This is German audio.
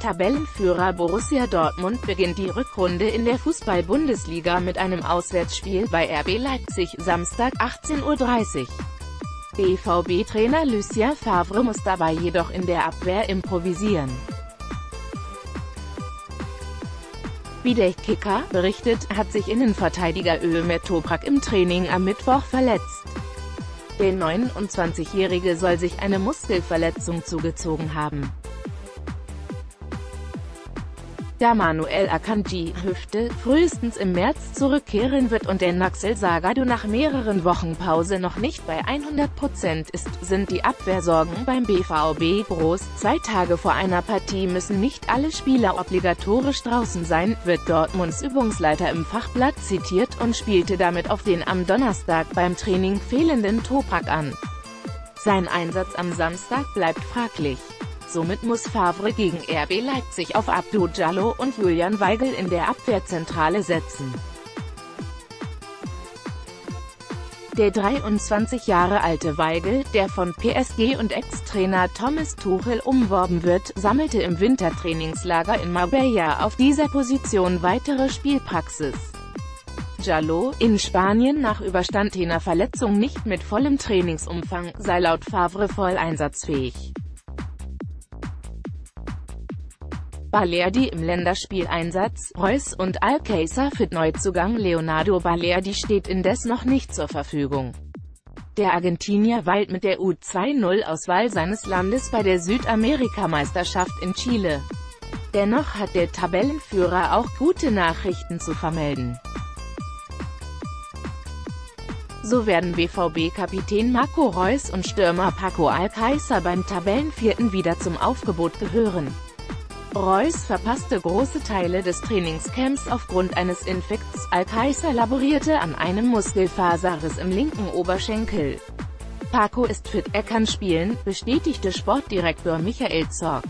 Tabellenführer Borussia Dortmund beginnt die Rückrunde in der Fußball-Bundesliga mit einem Auswärtsspiel bei RB Leipzig Samstag 18.30 Uhr. BVB-Trainer Lucien Favre muss dabei jedoch in der Abwehr improvisieren. Wie der Kicker berichtet, hat sich Innenverteidiger Ömer Toprak im Training am Mittwoch verletzt. Der 29-Jährige soll sich eine Muskelverletzung zugezogen haben. Da Manuel Akanji, Hüfte, frühestens im März zurückkehren wird und der Naxel Sagadu nach mehreren Wochen Pause noch nicht bei 100% ist, sind die Abwehrsorgen beim BVB groß. Zwei Tage vor einer Partie müssen nicht alle Spieler obligatorisch draußen sein, wird Dortmunds Übungsleiter im Fachblatt zitiert und spielte damit auf den am Donnerstag beim Training fehlenden Toprak an. Sein Einsatz am Samstag bleibt fraglich. Somit muss Favre gegen RB Leipzig auf Abdou Jallo und Julian Weigel in der Abwehrzentrale setzen. Der 23 Jahre alte Weigel, der von PSG und Ex-Trainer Thomas Tuchel umworben wird, sammelte im Wintertrainingslager in Marbella auf dieser Position weitere Spielpraxis. Jallo, in Spanien nach überstandener Verletzung nicht mit vollem Trainingsumfang, sei laut Favre voll einsatzfähig. Balerdi im Länderspieleinsatz, Reus und Alcázar fit Neuzugang Leonardo Balerdi steht indes noch nicht zur Verfügung. Der Argentinier weilt mit der U-20-Auswahl seines Landes bei der Südamerikameisterschaft in Chile. Dennoch hat der Tabellenführer auch gute Nachrichten zu vermelden. So werden BVB-Kapitän Marco Reus und Stürmer Paco Alcázar beim Tabellenvierten wieder zum Aufgebot gehören. Reus verpasste große Teile des Trainingscamps aufgrund eines Infekts, Alcázar laborierte an einem Muskelfaserriss im linken Oberschenkel. Paco ist fit, er kann spielen, bestätigte Sportdirektor Michael Zorc.